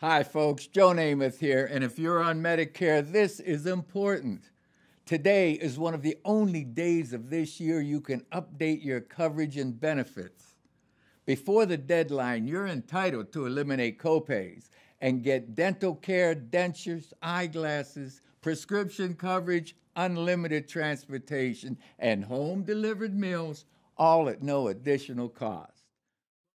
Hi, folks. Joe Namath here, and if you're on Medicare, this is important. Today is one of the only days of this year you can update your coverage and benefits. Before the deadline, you're entitled to eliminate copays and get dental care, dentures, eyeglasses, prescription coverage, unlimited transportation, and home delivered meals, all at no additional cost.